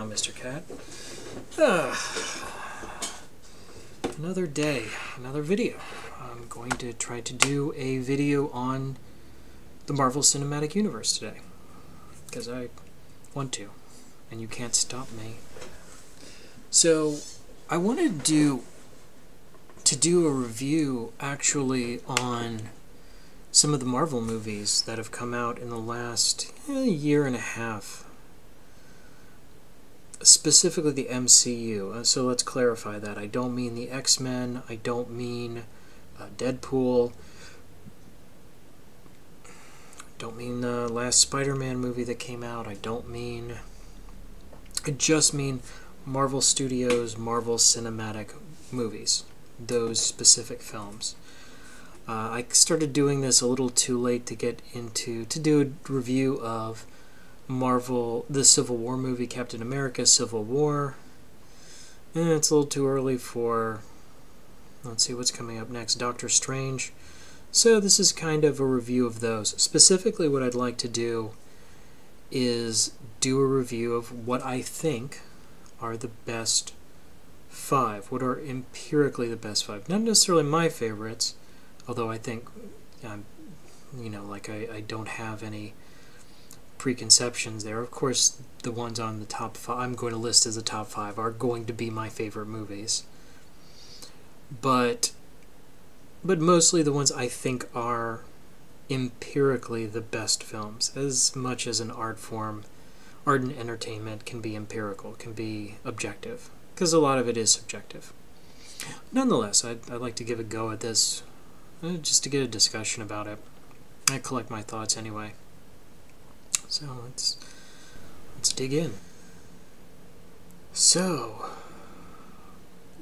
now, Mr. Cat. Ah, another day, another video. I'm going to try to do a video on the Marvel Cinematic Universe today. Because I want to, and you can't stop me. So, I wanted to do, to do a review actually on some of the Marvel movies that have come out in the last eh, year and a half. Specifically the MCU. Uh, so let's clarify that. I don't mean the X Men, I don't mean uh, Deadpool, don't mean the last Spider Man movie that came out, I don't mean. I just mean Marvel Studios, Marvel Cinematic movies, those specific films. Uh, I started doing this a little too late to get into to do a review of Marvel, the Civil War movie, Captain America: Civil War. And it's a little too early for. Let's see what's coming up next. Doctor Strange. So this is kind of a review of those. Specifically, what I'd like to do is do a review of what I think are the best five. What are empirically the best five? Not necessarily my favorites although I think, um, you know, like I, I don't have any preconceptions there. Of course, the ones on the top five, I'm going to list as the top five, are going to be my favorite movies. But, but mostly the ones I think are empirically the best films, as much as an art form, art and entertainment can be empirical, can be objective, because a lot of it is subjective. Nonetheless, I'd, I'd like to give a go at this uh, just to get a discussion about it. I collect my thoughts anyway. So let's let's dig in. So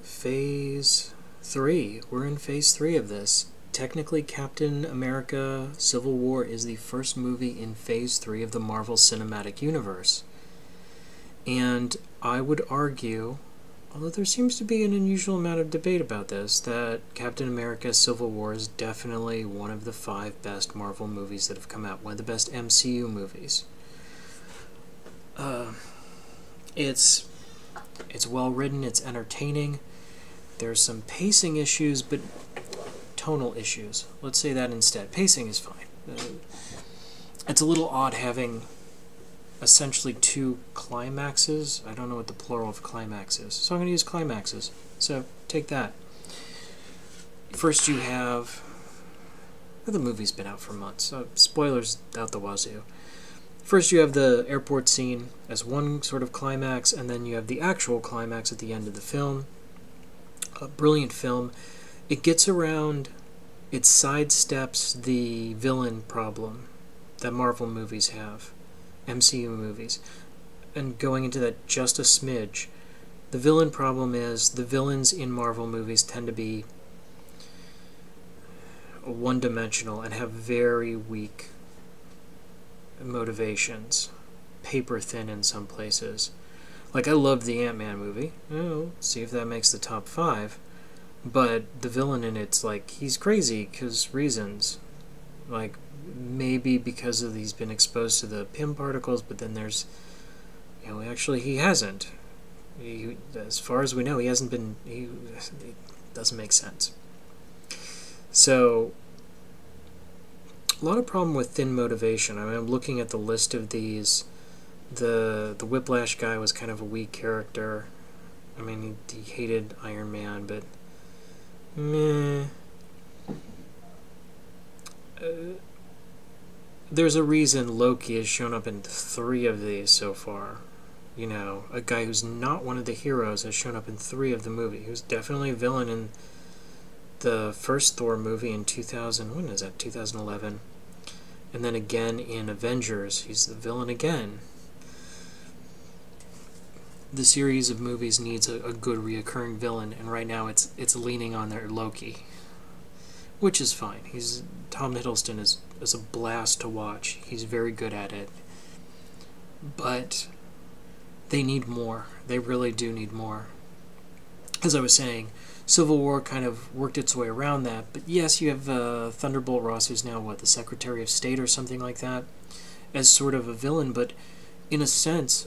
phase three. We're in phase three of this. Technically, Captain America Civil War is the first movie in phase three of the Marvel Cinematic Universe. And I would argue although there seems to be an unusual amount of debate about this, that Captain America Civil War is definitely one of the five best Marvel movies that have come out, one of the best MCU movies. Uh, it's it's well written, it's entertaining. There's some pacing issues, but tonal issues. Let's say that instead. Pacing is fine. Uh, it's a little odd having essentially two climaxes. I don't know what the plural of climax is, so I'm going to use climaxes. So take that. First, you have. Well, the movie's been out for months, so spoilers out the wazoo. First, you have the airport scene as one sort of climax, and then you have the actual climax at the end of the film. A brilliant film. It gets around, it sidesteps the villain problem that Marvel movies have MCU movies. And going into that just a smidge, the villain problem is the villains in Marvel movies tend to be one dimensional and have very weak motivations, paper thin in some places. Like, I love the Ant Man movie. Oh, see if that makes the top five. But the villain in it's like, he's crazy because reasons. Like, maybe because of he's been exposed to the Pym particles, but then there's, you know, actually he hasn't. He, as far as we know, he hasn't been. He it doesn't make sense. So, a lot of problem with thin motivation. I mean, I'm looking at the list of these. The the Whiplash guy was kind of a weak character. I mean, he, he hated Iron Man, but meh. Uh, there's a reason Loki has shown up in three of these so far. You know, a guy who's not one of the heroes has shown up in three of the movie. He was definitely a villain in the first Thor movie in 2000. When is that? 2011. And then again in Avengers, he's the villain again. The series of movies needs a, a good reoccurring villain, and right now it's it's leaning on their Loki, which is fine. He's Tom Hiddleston is is a blast to watch. He's very good at it. But they need more. They really do need more. As I was saying, Civil War kind of worked its way around that. But yes, you have uh, Thunderbolt Ross, who's now, what, the Secretary of State or something like that, as sort of a villain. But in a sense,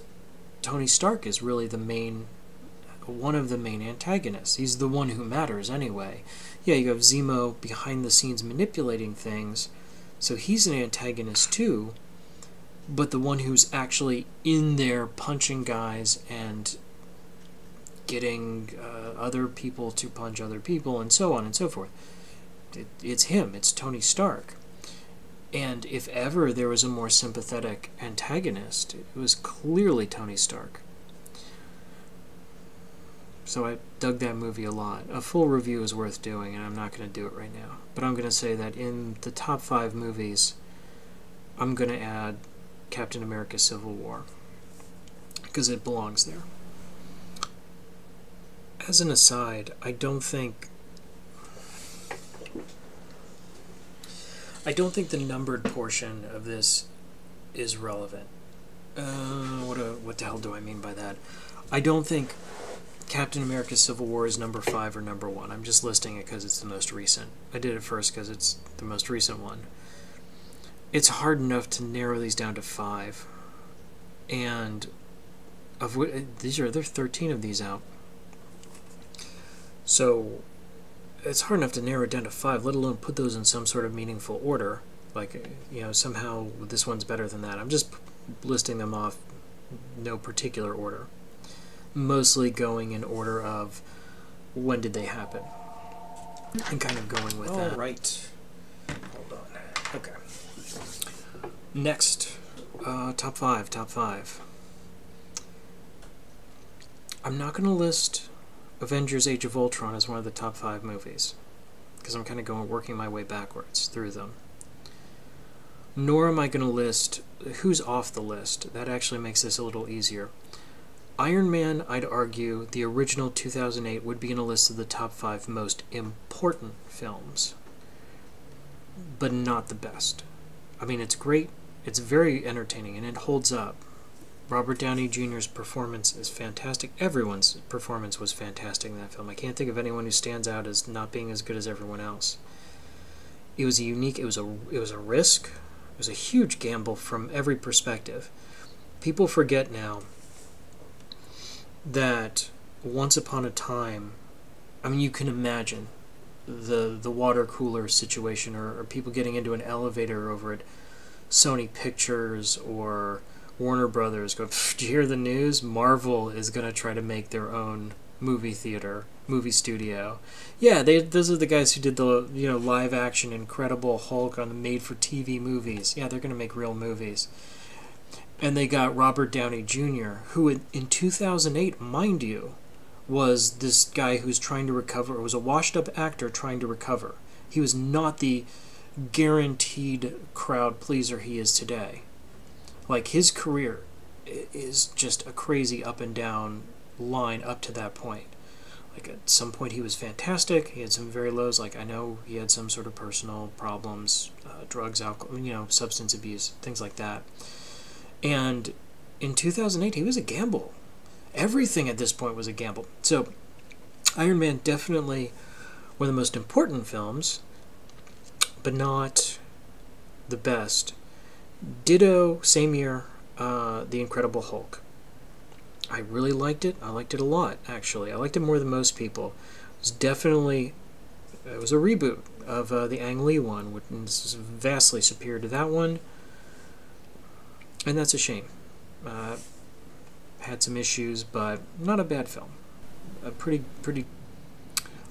Tony Stark is really the main, one of the main antagonists. He's the one who matters anyway. Yeah, you have Zemo behind the scenes manipulating things, so he's an antagonist too, but the one who's actually in there punching guys and getting uh, other people to punch other people and so on and so forth. It, it's him, it's Tony Stark. And if ever there was a more sympathetic antagonist, it was clearly Tony Stark. So I dug that movie a lot. A full review is worth doing, and I'm not going to do it right now. But I'm going to say that in the top five movies, I'm going to add Captain America Civil War. Because it belongs there. As an aside, I don't think. I don't think the numbered portion of this is relevant. Uh, what, a, what the hell do I mean by that? I don't think Captain America Civil War is number five or number one. I'm just listing it because it's the most recent. I did it first because it's the most recent one. It's hard enough to narrow these down to five. And of what these are there are 13 of these out. So it's hard enough to narrow it down to five, let alone put those in some sort of meaningful order. Like, you know, somehow this one's better than that. I'm just listing them off no particular order mostly going in order of when did they happen and kind of going with All that. right. Hold on. Okay. Next, uh, top five. Top five. I'm not going to list Avengers: Age of Ultron as one of the top five movies because I'm kind of going working my way backwards through them. Nor am I going to list who's off the list. That actually makes this a little easier. Iron Man, I'd argue, the original 2008 would be in a list of the top five most important films, but not the best. I mean, it's great, it's very entertaining, and it holds up. Robert Downey Jr.'s performance is fantastic. Everyone's performance was fantastic in that film. I can't think of anyone who stands out as not being as good as everyone else. It was a unique. It was a. It was a risk. It was a huge gamble from every perspective. People forget now that once upon a time, I mean, you can imagine the the water cooler situation, or, or people getting into an elevator over at Sony Pictures or Warner Brothers. Go, do you hear the news? Marvel is going to try to make their own movie theater, movie studio. Yeah, they those are the guys who did the you know live action Incredible Hulk on the made for TV movies. Yeah, they're going to make real movies and they got Robert Downey Jr., who in, in 2008, mind you, was this guy who's trying to recover, was a washed up actor trying to recover. He was not the guaranteed crowd pleaser he is today. Like, his career is just a crazy up and down line up to that point. Like, at some point, he was fantastic. He had some very lows. Like, I know he had some sort of personal problems, uh, drugs, alcohol, you know, substance abuse, things like that and in 2008, he was a gamble. Everything at this point was a gamble. So, Iron Man definitely one of the most important films, but not the best. Ditto, same year, uh, The Incredible Hulk. I really liked it. I liked it a lot, actually. I liked it more than most people. It was definitely it was a reboot of uh, the Ang Lee one, which is vastly superior to that one and that's a shame. Uh, had some issues, but not a bad film. A pretty, pretty.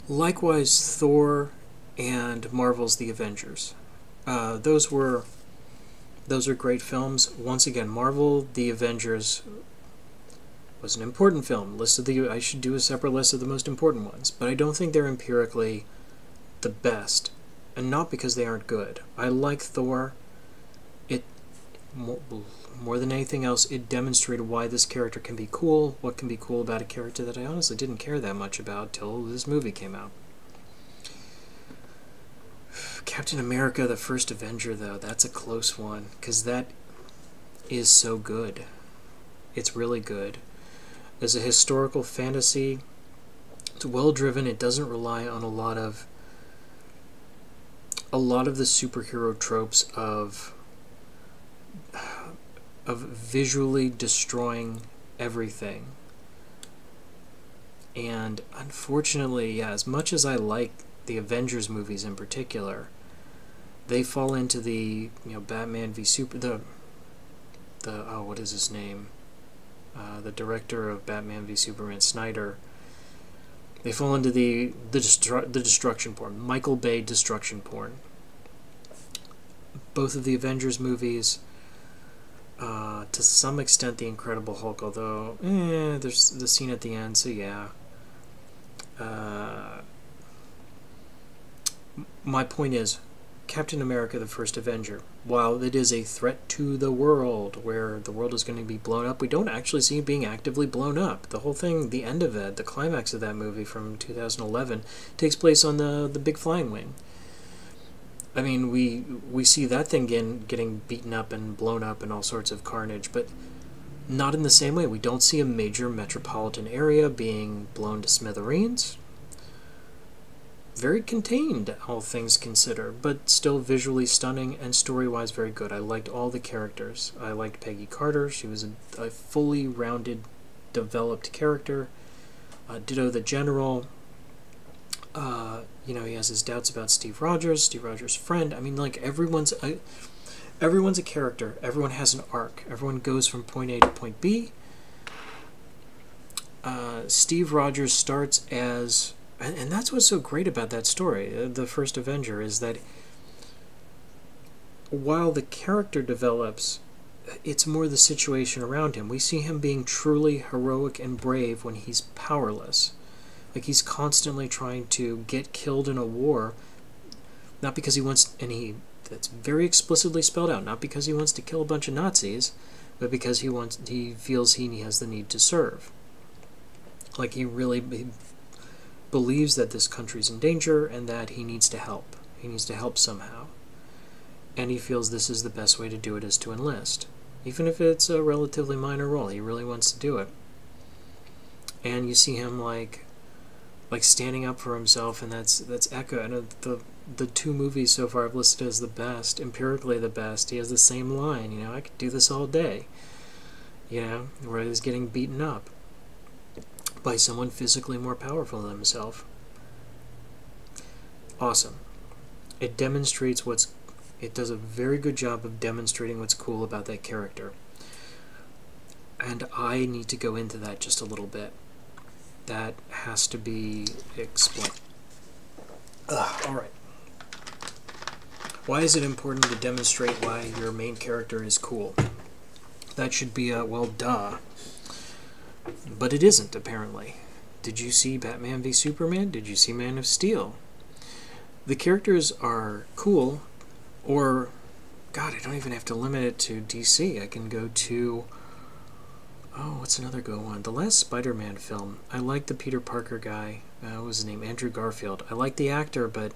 Likewise, Thor and Marvel's The Avengers. Uh, those were, those are great films. Once again, Marvel The Avengers was an important film. List of the I should do a separate list of the most important ones, but I don't think they're empirically the best, and not because they aren't good. I like Thor. It more than anything else, it demonstrated why this character can be cool, what can be cool about a character that I honestly didn't care that much about till this movie came out. Captain America, the first Avenger, though, that's a close one, because that is so good. It's really good. As a historical fantasy, it's well driven, it doesn't rely on a lot of a lot of the superhero tropes of of visually destroying everything. And unfortunately, yeah, as much as I like the Avengers movies in particular, they fall into the you know Batman v Super the the oh what is his name? Uh, the director of Batman v Superman Snyder. They fall into the the, destru- the destruction porn Michael Bay destruction porn. Both of the Avengers movies uh, to some extent the Incredible Hulk although eh, there's the scene at the end so yeah uh, my point is Captain America the First Avenger. While it is a threat to the world, where the world is going to be blown up, we don't actually see it being actively blown up. The whole thing, the end of it, the climax of that movie from 2011, takes place on the, the big flying wing. I mean, we we see that thing getting, getting beaten up and blown up and all sorts of carnage, but not in the same way. We don't see a major metropolitan area being blown to smithereens very contained, all things considered, but still visually stunning and story wise very good. I liked all the characters. I liked Peggy Carter, she was a, a fully rounded, developed character. Uh, ditto the General. Uh, you know, he has his doubts about Steve Rogers, Steve Rogers' friend. I mean, like, everyone's a, everyone's a character, everyone has an arc, everyone goes from point A to point B. Uh, Steve Rogers starts as and, and that's what's so great about that story, uh, the first Avenger, is that while the character develops, it's more the situation around him. We see him being truly heroic and brave when he's powerless. Like he's constantly trying to get killed in a war, not because he wants, and he, that's very explicitly spelled out, not because he wants to kill a bunch of Nazis, but because he wants, he feels he has the need to serve. Like he really, he believes that this country's in danger and that he needs to help. He needs to help somehow. And he feels this is the best way to do it is to enlist. Even if it's a relatively minor role, he really wants to do it. And you see him like like standing up for himself and that's that's Echo and the the two movies so far I've listed as the best, empirically the best. He has the same line, you know, I could do this all day. You know, where he's getting beaten up by someone physically more powerful than himself. Awesome. It demonstrates what's it does a very good job of demonstrating what's cool about that character. And I need to go into that just a little bit. That has to be explained. Ugh, all right. Why is it important to demonstrate why your main character is cool? That should be a well, duh. But it isn't, apparently. Did you see Batman v Superman? Did you see Man of Steel? The characters are cool, or, God, I don't even have to limit it to DC. I can go to, oh, what's another good one? The last Spider Man film. I like the Peter Parker guy. Uh, what was his name? Andrew Garfield. I like the actor, but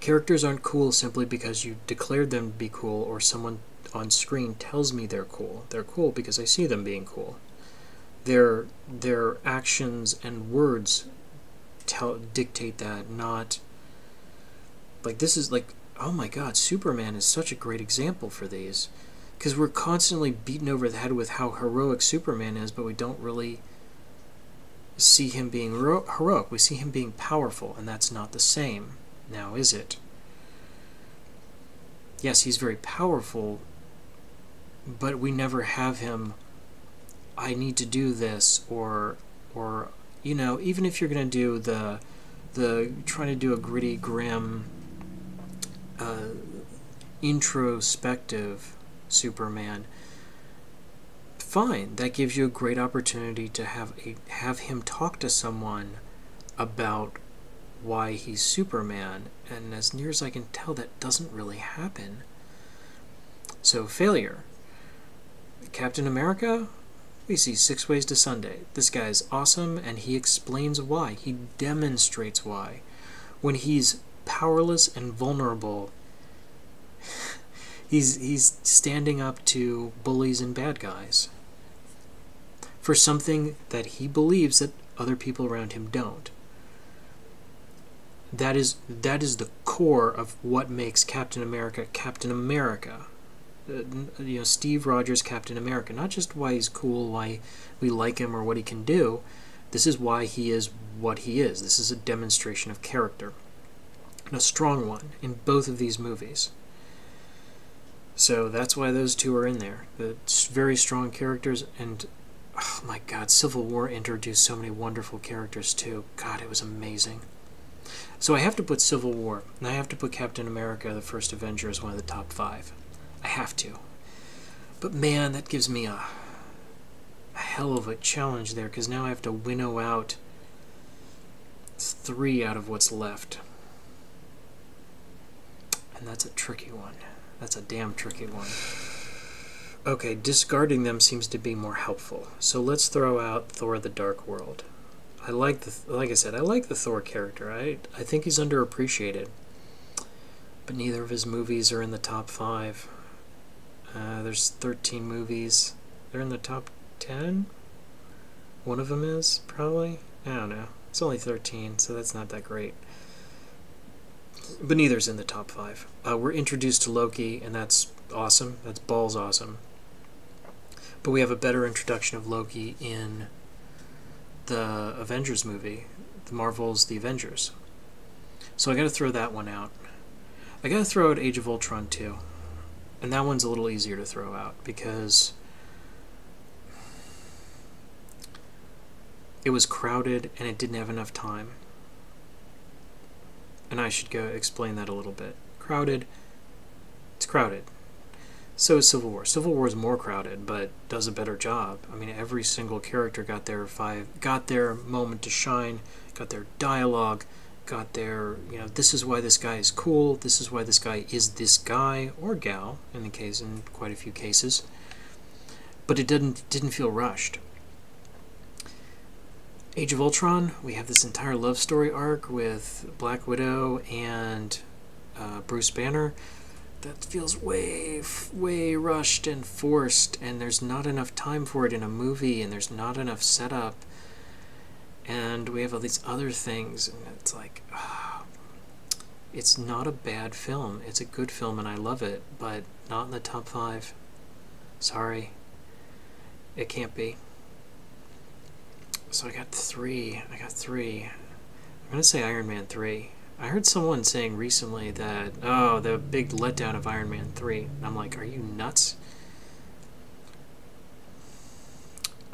characters aren't cool simply because you declared them to be cool or someone on screen tells me they're cool. They're cool because I see them being cool. Their their actions and words tell dictate that, not like this is like oh my god, Superman is such a great example for these because we're constantly beaten over the head with how heroic Superman is, but we don't really see him being heroic. We see him being powerful, and that's not the same. Now, is it? Yes, he's very powerful, but we never have him I need to do this or or you know even if you're going to do the the trying to do a gritty grim uh, introspective Superman fine that gives you a great opportunity to have a have him talk to someone about why he's Superman and as near as I can tell that doesn't really happen so failure Captain America, we see Six Ways to Sunday. This guy is awesome, and he explains why. He demonstrates why. When he's powerless and vulnerable, he's he's standing up to bullies and bad guys for something that he believes that other people around him don't. That is that is the core of what makes Captain America Captain America uh, you know Steve Rogers, Captain America. Not just why he's cool, why we like him, or what he can do. This is why he is what he is. This is a demonstration of character, and a strong one in both of these movies. So that's why those two are in there. The very strong characters, and oh my God, Civil War introduced so many wonderful characters too. God, it was amazing. So I have to put Civil War, and I have to put Captain America: The First Avenger as one of the top five. I have to. But man, that gives me a, a hell of a challenge there, because now I have to winnow out three out of what's left. And that's a tricky one. That's a damn tricky one. Okay, discarding them seems to be more helpful. So let's throw out Thor the Dark World. I like the like I said, I like the Thor character. I I think he's underappreciated. But neither of his movies are in the top 5. Uh, there's 13 movies. They're in the top 10? One of them is, probably? I don't know. It's only 13, so that's not that great but neither's in the top five. Uh, we're introduced to Loki, and that's awesome. That's balls awesome. But we have a better introduction of Loki in the Avengers movie, the Marvels, the Avengers. So I got to throw that one out. I got to throw out Age of Ultron too, and that one's a little easier to throw out because it was crowded and it didn't have enough time and I should go explain that a little bit. Crowded, it's crowded. So is Civil War. Civil War is more crowded, but does a better job. I mean, every single character got their five, got their moment to shine, got their dialogue, got their, you know, this is why this guy is cool. This is why this guy is this guy or gal, in the case, in quite a few cases. But it didn't didn't feel rushed. Age of Ultron, we have this entire love story arc with Black Widow and uh, Bruce Banner that feels way, way rushed and forced, and there's not enough time for it in a movie, and there's not enough setup. And we have all these other things, and it's like, uh, it's not a bad film. It's a good film, and I love it, but not in the top five. Sorry. It can't be. So I got three. I got three. I'm going to say Iron Man 3. I heard someone saying recently that, oh, the big letdown of Iron Man 3. And I'm like, are you nuts?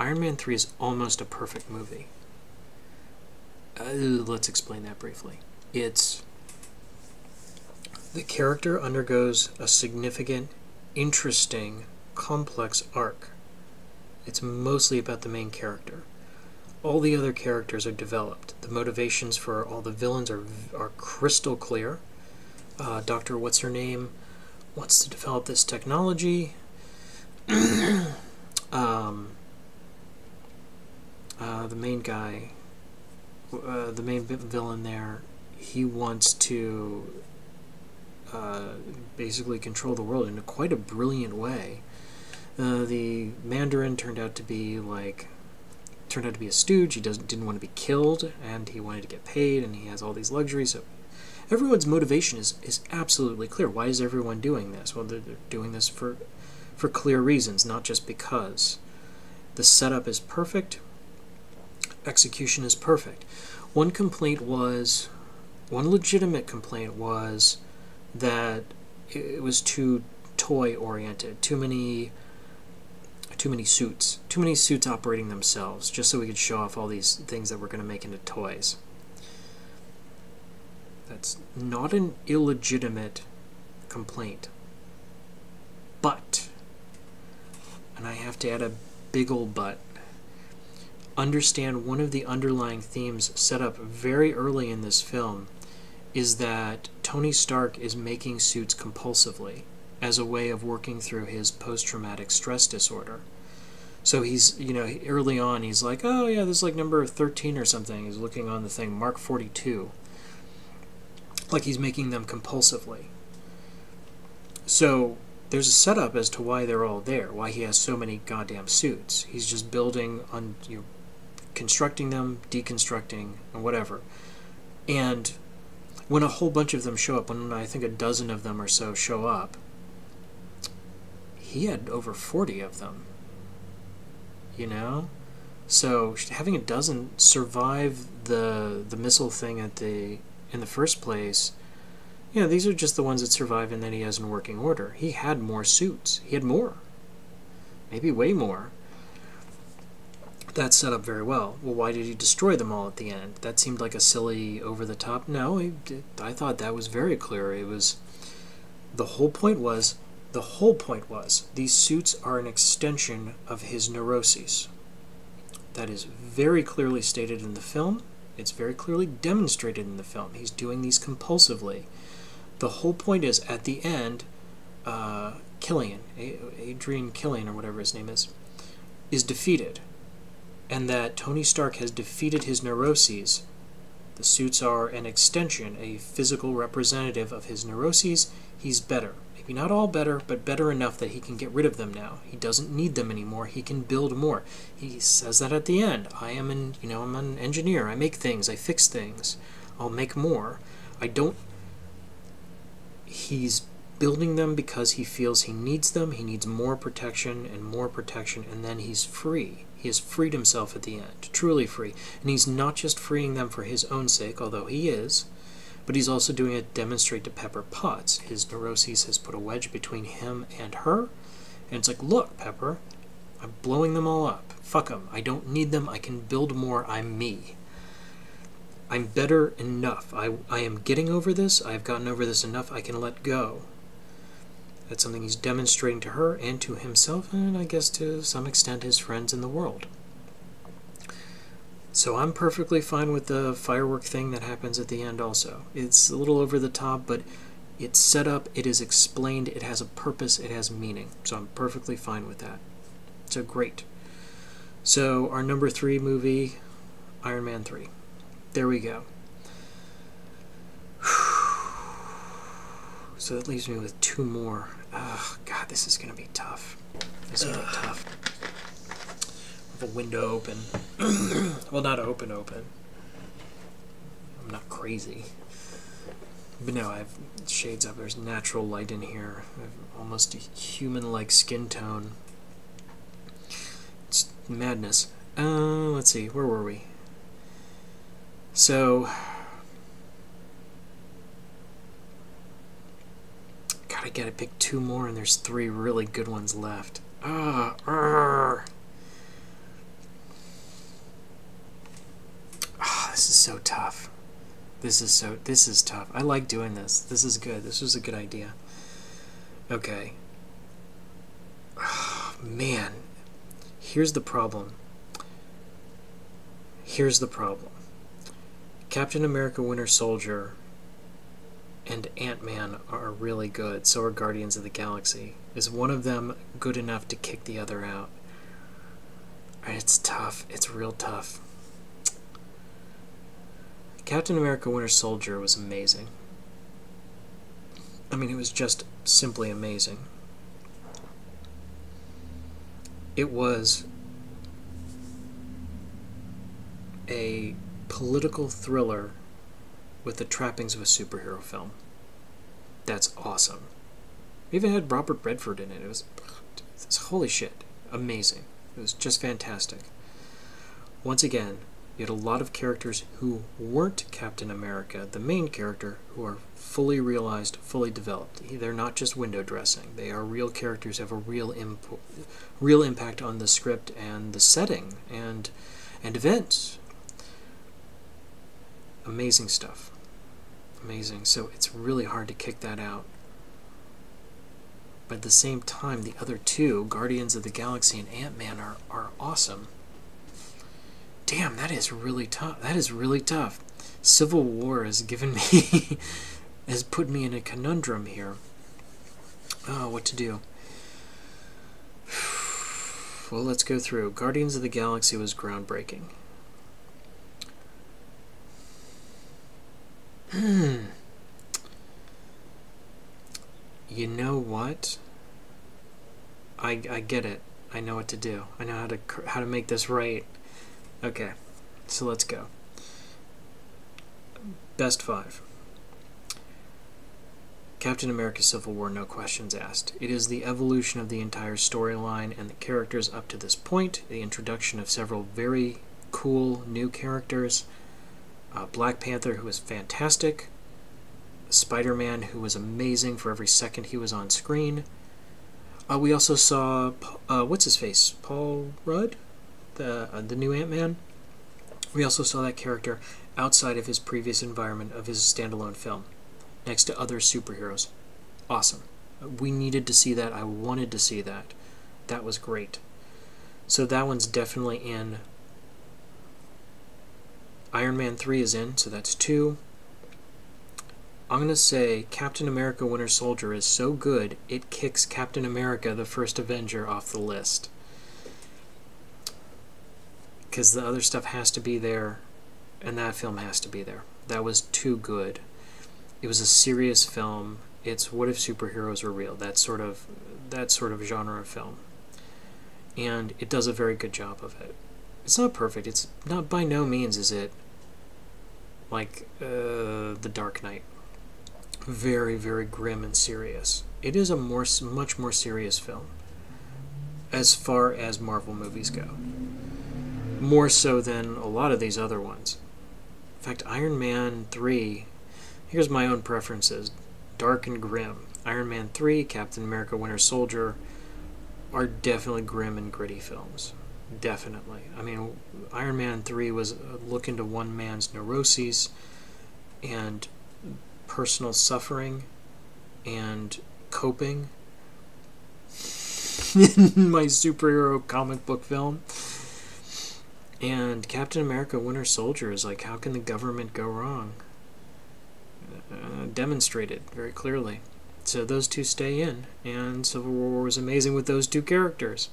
Iron Man 3 is almost a perfect movie. Uh, let's explain that briefly. It's the character undergoes a significant, interesting, complex arc. It's mostly about the main character all the other characters are developed. The motivations for all the villains are are crystal clear. Uh, Doctor, what's her name, wants to develop this technology. um, uh, the main guy, uh, the main villain there, he wants to uh, basically control the world in a quite a brilliant way. Uh, the Mandarin turned out to be like turned out to be a stooge. He doesn't didn't want to be killed, and he wanted to get paid, and he has all these luxuries. So everyone's motivation is is absolutely clear. Why is everyone doing this? Well, they're, they're doing this for for clear reasons, not just because. The setup is perfect. Execution is perfect. One complaint was, one legitimate complaint was that it was too toy oriented. Too many too many suits. Too many suits operating themselves, just so we could show off all these things that we're going to make into toys. That's not an illegitimate complaint. But, and I have to add a big old but, understand one of the underlying themes set up very early in this film is that Tony Stark is making suits compulsively as a way of working through his post traumatic stress disorder. So he's, you know, early on, he's like, oh, yeah, this is like number 13 or something. He's looking on the thing, Mark 42. Like he's making them compulsively. So there's a setup as to why they're all there, why he has so many goddamn suits. He's just building on, you know, constructing them, deconstructing, and whatever. And when a whole bunch of them show up, when I think a dozen of them or so show up, he had over 40 of them. You know? So having a dozen survive the the missile thing at the in the first place, you know, these are just the ones that survive and then he has in working order. He had more suits. He had more. Maybe way more. That's set up very well. Well, why did he destroy them all at the end? That seemed like a silly, over the top. No, I thought that was very clear. It was the whole point was the whole point was these suits are an extension of his neuroses. That is very clearly stated in the film. It's very clearly demonstrated in the film. He's doing these compulsively. The whole point is at the end, uh, Killian, Adrian Killian, or whatever his name is, is defeated. And that Tony Stark has defeated his neuroses. The suits are an extension, a physical representative of his neuroses. He's better. Maybe not all better, but better enough that he can get rid of them now. He doesn't need them anymore. He can build more. He says that at the end. I am an, you know, I'm an engineer. I make things. I fix things. I'll make more. I don't. He's building them because he feels he needs them. He needs more protection and more protection, and then he's free. He has freed himself at the end, truly free. And he's not just freeing them for his own sake, although he is but he's also doing it demonstrate to Pepper Potts. His neuroses has put a wedge between him and her, and it's like, look, Pepper, I'm blowing them all up. Fuck them. I don't need them. I can build more. I'm me. I'm better enough. I, I am getting over this. I've gotten over this enough. I can let go. That's something he's demonstrating to her and to himself, and I guess to some extent his friends in the world. So I'm perfectly fine with the firework thing that happens at the end also. It's a little over the top, but it's set up, it is explained, it has a purpose, it has meaning. So I'm perfectly fine with that. So great. So our number three movie, Iron Man 3. There we go. So that leaves me with two more. Oh, God, this is going to be tough. This is going to be tough a window open. well, not open, open. I'm not crazy. But no, I have shades up. There's natural light in here. Almost a human-like skin tone. It's madness. Uh, let's see. Where were we? So... God, I gotta pick two more, and there's three really good ones left. Ah, uh, this is so tough. This is so, this is tough. I like doing this. This is good. This was a good idea. Okay. Oh, man. Here's the problem. Here's the problem. Captain America Winter Soldier and Ant-Man are really good. So are Guardians of the Galaxy. Is one of them good enough to kick the other out? It's tough. It's real tough. Captain America Winter Soldier was amazing. I mean, it was just simply amazing. It was a political thriller with the trappings of a superhero film. That's awesome. It even had Robert Redford in it. It was, it was holy shit, amazing. It was just fantastic. Once again, you had a lot of characters who weren't Captain America, the main character, who are fully realized, fully developed. They're not just window dressing. They are real characters, have a real imp- real impact on the script and the setting and and events. Amazing stuff. Amazing. So it's really hard to kick that out. But at the same time, the other two, Guardians of the Galaxy and Ant-Man, are, are awesome. Damn, that is really tough. That is really tough. Civil War has given me, has put me in a conundrum here. Oh, what to do? Well, let's go through. Guardians of the Galaxy was groundbreaking. Hmm. You know what? I, I get it. I know what to do. I know how to how to make this right. Okay, so let's go. Best five. Captain America Civil War, no questions asked. It is the evolution of the entire storyline and the characters up to this point, the introduction of several very cool new characters. Uh, Black Panther, who was fantastic. Spider Man, who was amazing for every second he was on screen. Uh, we also saw, uh, what's his face? Paul Rudd? The, uh, the new Ant Man? We also saw that character outside of his previous environment of his standalone film, next to other superheroes. Awesome. We needed to see that. I wanted to see that. That was great. So that one's definitely in. Iron Man 3 is in, so that's two. I'm going to say Captain America Winter Soldier is so good, it kicks Captain America the First Avenger off the list. Because the other stuff has to be there and that film has to be there. That was too good. It was a serious film. It's what if superheroes were real? That sort of that sort of genre of film. And it does a very good job of it. It's not perfect. It's not by no means is it like uh, The Dark Knight. Very very grim and serious. It is a more much more serious film as far as Marvel movies go. More so than a lot of these other ones. In fact, Iron Man 3, here's my own preferences dark and grim. Iron Man 3, Captain America Winter Soldier are definitely grim and gritty films. Definitely. I mean, Iron Man 3 was a look into one man's neuroses and personal suffering and coping in my superhero comic book film. And Captain America Winter Soldier is like, how can the government go wrong? Uh, demonstrated very clearly. So those two stay in, and Civil War was amazing with those two characters.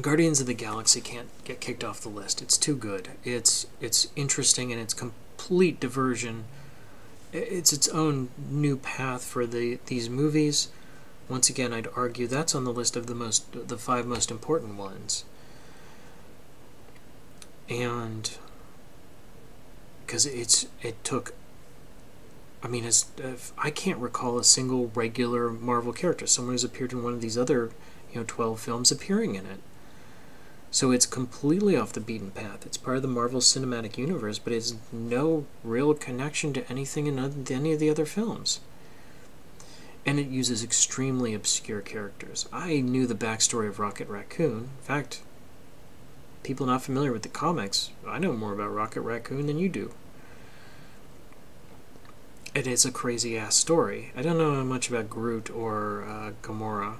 Guardians of the Galaxy can't get kicked off the list. It's too good. It's it's interesting and it's complete diversion. It's its own new path for the these movies. Once again, I'd argue that's on the list of the most the five most important ones and because it's it took I mean, it's, uh, I can't recall a single regular Marvel character. Someone who's appeared in one of these other, you know, 12 films appearing in it. So it's completely off the beaten path. It's part of the Marvel Cinematic Universe, but it's no real connection to anything in any of the other films. And it uses extremely obscure characters. I knew the backstory of Rocket Raccoon. In fact, people not familiar with the comics, I know more about Rocket Raccoon than you do. It is a crazy ass story. I don't know much about Groot or uh, Gamora,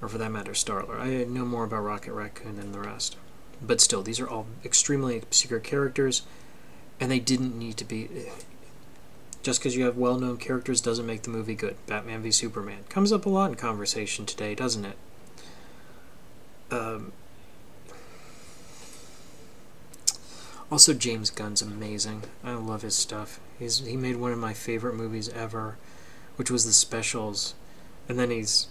or for that matter, Star-Lord. I know more about Rocket Raccoon than the rest. But still, these are all extremely obscure characters, and they didn't need to be. Just because you have well known characters doesn't make the movie good. Batman v Superman comes up a lot in conversation today, doesn't it? Um, Also, James Gunn's amazing. I love his stuff. He's he made one of my favorite movies ever, which was The Specials, and then he's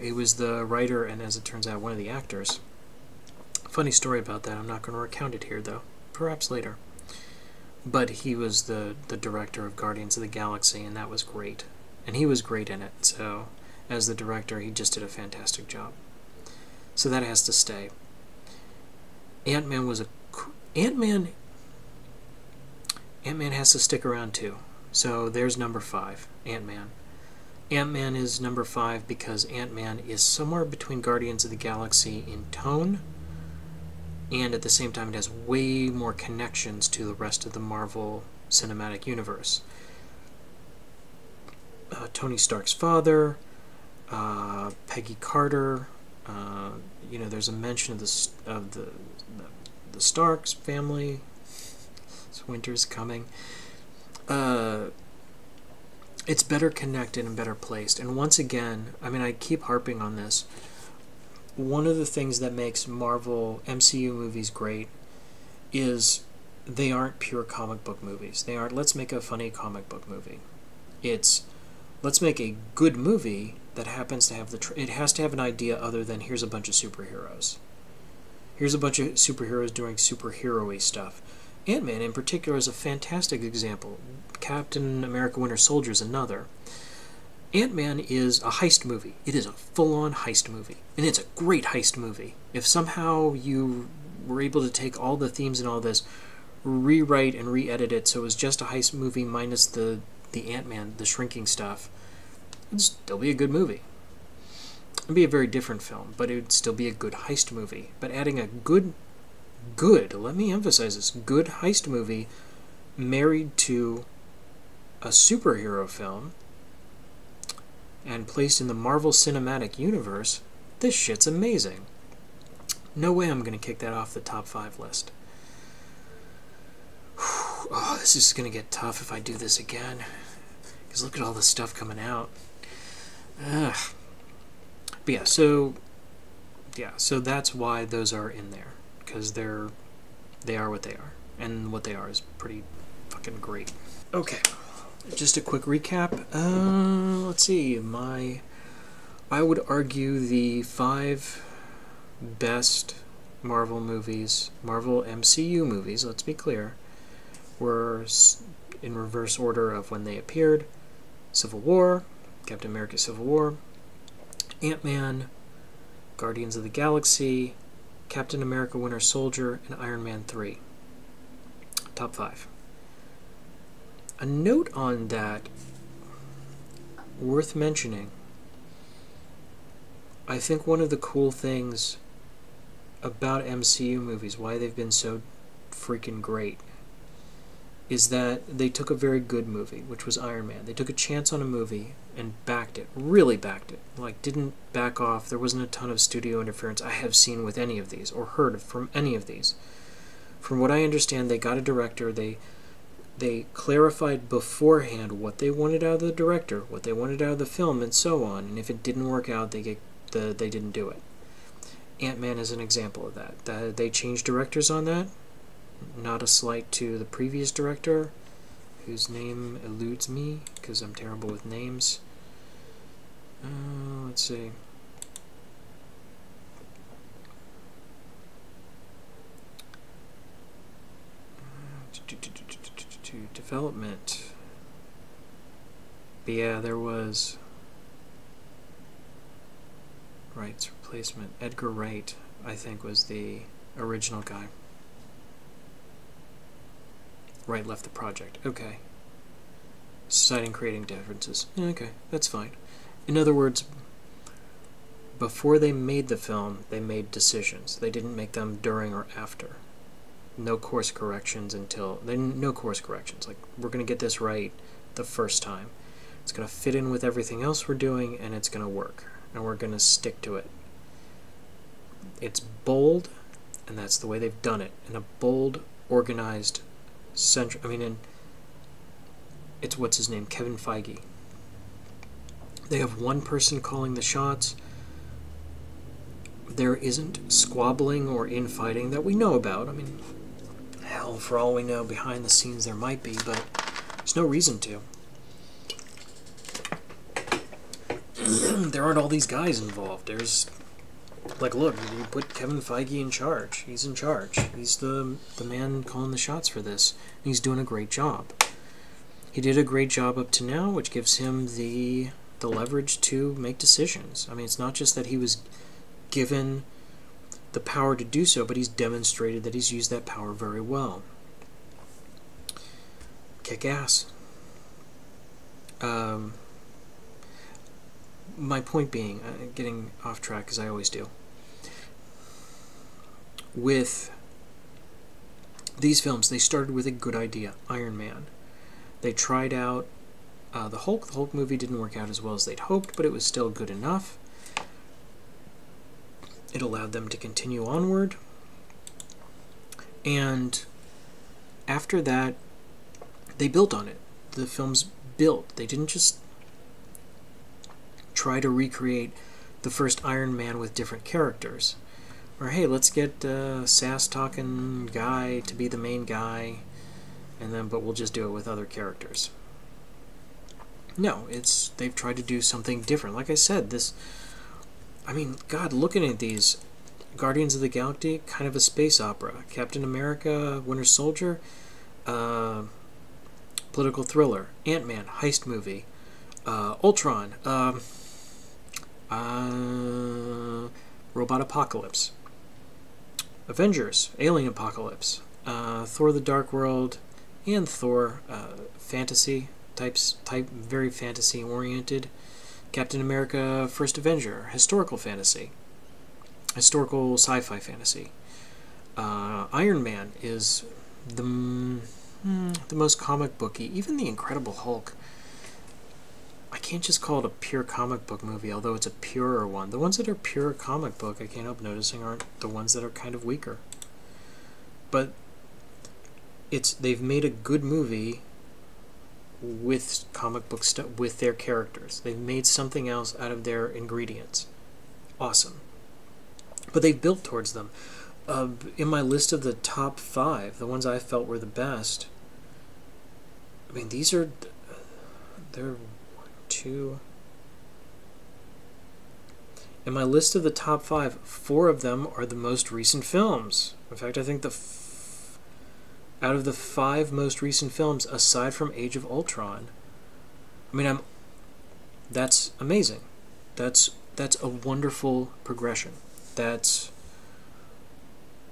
he was the writer and, as it turns out, one of the actors. Funny story about that. I'm not going to recount it here, though. Perhaps later. But he was the the director of Guardians of the Galaxy, and that was great. And he was great in it. So, as the director, he just did a fantastic job. So that has to stay. Ant Man was a Ant Man Ant Man has to stick around too. So there's number five, Ant Man. Ant Man is number five because Ant Man is somewhere between Guardians of the Galaxy in tone, and at the same time, it has way more connections to the rest of the Marvel Cinematic Universe. Uh, Tony Stark's father, uh, Peggy Carter. Uh, you know, there's a mention of the of the, the, the Starks family, winter's coming. Uh, it's better connected and better placed. And once again, I mean, I keep harping on this. One of the things that makes Marvel MCU movies great is they aren't pure comic book movies. They aren't, let's make a funny comic book movie. It's, let's make a good movie that happens to have the, it has to have an idea other than here's a bunch of superheroes. Here's a bunch of superheroes doing superhero stuff Ant Man, in particular, is a fantastic example. Captain America Winter Soldier is another. Ant Man is a heist movie. It is a full on heist movie. And it's a great heist movie. If somehow you were able to take all the themes and all this, rewrite and re edit it so it was just a heist movie minus the, the Ant Man, the shrinking stuff, it'd still be a good movie. It'd be a very different film, but it would still be a good heist movie. But adding a good, good, let me emphasize this, good heist movie married to a superhero film and placed in the Marvel Cinematic Universe, this shit's amazing. No way I'm going to kick that off the top five list. Oh, this is going to get tough if I do this again. Because look at all the stuff coming out. Ugh. But yeah, so yeah, so that's why those are in there because they're they are what they are, and what they are is pretty fucking great. Okay, just a quick recap. Uh, let's see, my I would argue the five best Marvel movies, Marvel MCU movies. Let's be clear, were in reverse order of when they appeared: Civil War, Captain America: Civil War, Ant Man, Guardians of the Galaxy, Captain America Winter Soldier, and Iron Man 3. Top 5. A note on that worth mentioning. I think one of the cool things about MCU movies, why they've been so freaking great, is that they took a very good movie, which was Iron Man. They took a chance on a movie and backed it, really backed it. Like, didn't back off. There wasn't a ton of studio interference I have seen with any of these or heard from any of these. From what I understand, they got a director. They they clarified beforehand what they wanted out of the director, what they wanted out of the film, and so on. And if it didn't work out, they get the they didn't do it. Ant Man is an example of that. that. They changed directors on that. Not a slight to the previous director whose name eludes me because I'm terrible with names. Uh, let's see. development. But yeah, there was Wright's replacement. Edgar Wright, I think, was the original guy. Wright left the project. Okay. Citing creating differences. Okay, that's fine. In other words, before they made the film, they made decisions. They didn't make them during or after. No course corrections until then. No course corrections. Like we're gonna get this right the first time. It's gonna fit in with everything else we're doing, and it's gonna work. And we're gonna stick to it. It's bold, and that's the way they've done it in a bold, organized central. I mean, in it's what's his name, Kevin Feige. They have one person calling the shots. There isn't squabbling or infighting that we know about. I mean, hell, for all we know, behind the scenes there might be, but there's no reason to. there aren't all these guys involved. There's like, look, you put Kevin Feige in charge. He's in charge. He's the the man calling the shots for this. he's doing a great job. He did a great job up to now, which gives him the the leverage to make decisions. I mean, it's not just that he was given the power to do so, but he's demonstrated that he's used that power very well. Kick ass. Um, my point being, uh, getting off track as I always do, with these films, they started with a good idea Iron Man. They tried out uh, the Hulk. The Hulk movie didn't work out as well as they'd hoped, but it was still good enough. It allowed them to continue onward. And after that, they built on it. The films built. They didn't just try to recreate the first Iron Man with different characters. Or hey, let's get uh, sass talking guy to be the main guy, and then but we'll just do it with other characters. No, it's they've tried to do something different. Like I said, this. I mean, God, looking at these, Guardians of the Galaxy, kind of a space opera. Captain America, Winter Soldier, uh, political thriller. Ant Man, heist movie. Uh, Ultron, um, uh, robot apocalypse. Avengers, alien apocalypse. Uh, Thor: The Dark World, and Thor, uh, fantasy types, type very fantasy oriented. Captain America: First Avenger, historical fantasy, historical sci-fi fantasy. Uh, Iron Man is the mm, the most comic booky. Even the Incredible Hulk. Can't just call it a pure comic book movie, although it's a purer one. The ones that are pure comic book, I can't help noticing, aren't the ones that are kind of weaker. But it's they've made a good movie with comic book stuff with their characters. They've made something else out of their ingredients. Awesome. But they've built towards them. Uh, in my list of the top five, the ones I felt were the best. I mean, these are they're two. In my list of the top five, four of them are the most recent films. In fact, I think the out of the five most recent films, aside from Age of Ultron, I mean, I'm that's amazing. That's that's a wonderful progression. That's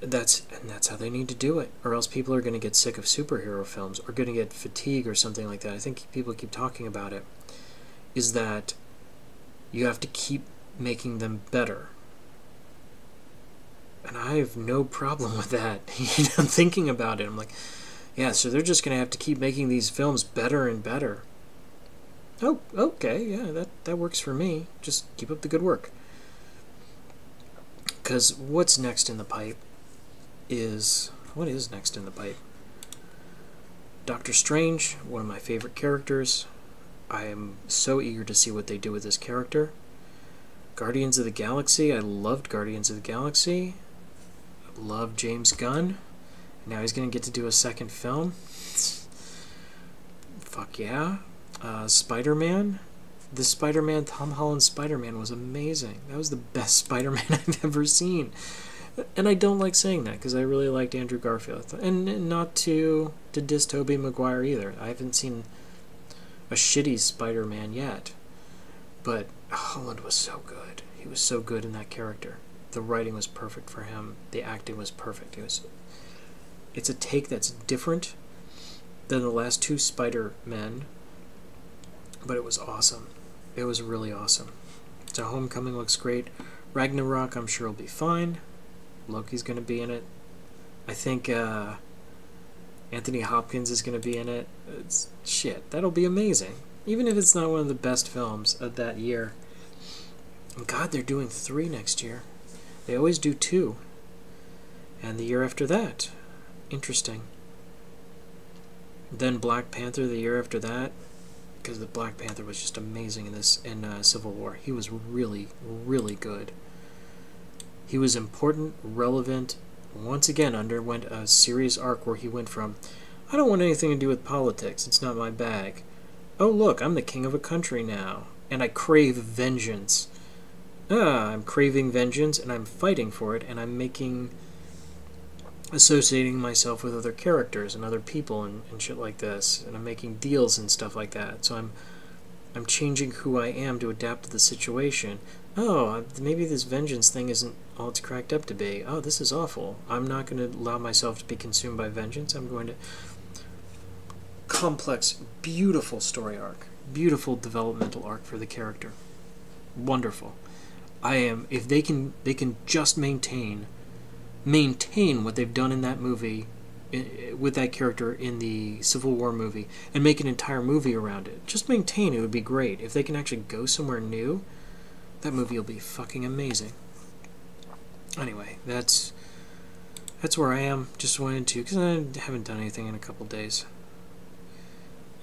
that's and that's how they need to do it, or else people are going to get sick of superhero films, or going to get fatigue or something like that. I think people keep talking about it. Is that you have to keep making them better and I have no problem with that. you know, I'm thinking about it. I'm like, yeah, so they're just going to have to keep making these films better and better. Oh, okay, yeah, that, that works for me. Just keep up the good work. Because what's next in the pipe is. What is next in the pipe? Doctor Strange, one of my favorite characters. I am so eager to see what they do with this character. Guardians of the Galaxy, I loved Guardians of the Galaxy love James Gunn. Now he's going to get to do a second film. Fuck yeah. Uh, Spider Man. The Spider Man, Tom Holland Spider Man, was amazing. That was the best Spider Man I've ever seen. And I don't like saying that because I really liked Andrew Garfield. And not to, to diss Tobey Maguire either. I haven't seen a shitty Spider Man yet. But Holland was so good. He was so good in that character the writing was perfect for him. The acting was perfect. It was. It's a take that's different than the last two Spider Men, but it was awesome. It was really awesome. So Homecoming looks great. Ragnarok, I'm sure will be fine. Loki's going to be in it. I think uh, Anthony Hopkins is going to be in it. It's shit. That'll be amazing. Even if it's not one of the best films of that year. God, they're doing three next year. They always do two. And the year after that. Interesting. Then Black Panther the year after that, because the Black Panther was just amazing in this in uh, Civil War. He was really, really good. He was important, relevant. Once again, underwent a serious arc where he went from, I don't want anything to do with politics. It's not my bag. Oh look, I'm the king of a country now, and I crave vengeance ah, I'm craving vengeance and I'm fighting for it and I'm making associating myself with other characters and other people and, and shit like this and I'm making deals and stuff like that. So I'm I'm changing who I am to adapt to the situation. Oh, uh, maybe this vengeance thing isn't all it's cracked up to be. Oh, this is awful. I'm not going to allow myself to be consumed by vengeance. I'm going to complex, beautiful story arc, beautiful developmental arc for the character. Wonderful. I am if they can they can just maintain maintain what they've done in that movie with that character in the Civil War movie and make an entire movie around it. Just maintain it would be great. If they can actually go somewhere new, that movie will be fucking amazing. Anyway, that's that's where I am. Just wanted to because I haven't done anything in a couple days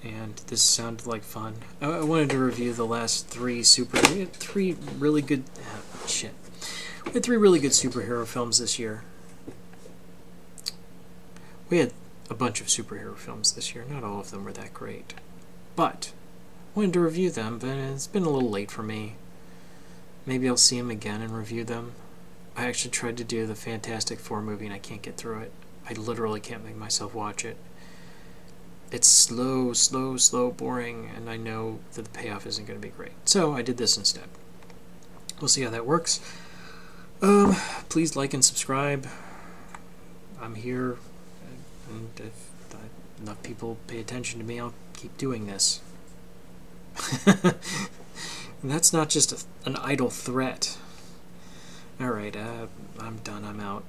and this sounded like fun. I, I wanted to review the last three super, we had three really good, uh, shit. We had three really good superhero films this year. We had a bunch of superhero films this year. Not all of them were that great. But, wanted to review them, but it's been a little late for me. Maybe I'll see them again and review them. I actually tried to do the Fantastic Four movie and I can't get through it. I literally can't make myself watch it. It's slow, slow, slow, boring, and I know that the payoff isn't going to be great. So I did this instead. We'll see how that works. Um, please like and subscribe. I'm here, and if enough people pay attention to me, I'll keep doing this. that's not just a, an idle threat. Alright, uh, I'm done. I'm out.